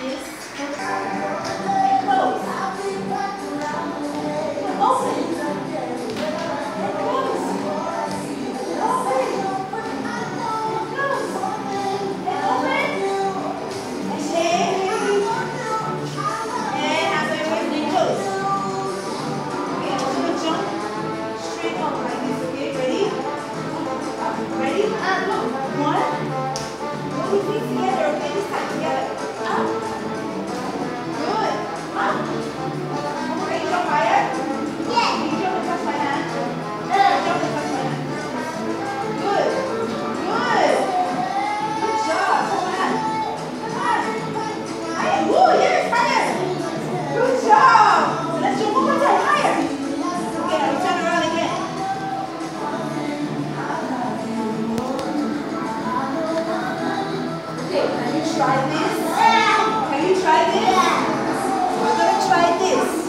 this. try this? Can you try this? We're gonna try this.